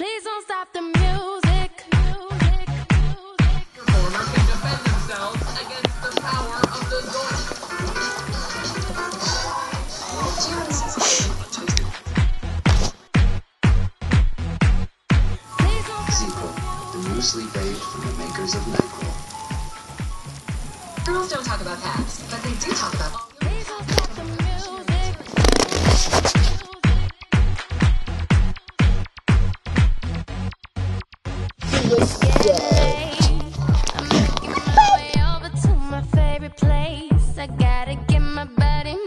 Please don't stop the music. music, music. Performer can defend themselves against the power of the. Please ZzzQuil, the sleep aid from the makers of NyQuil. Girls don't talk about past, but they do talk about I gotta get my body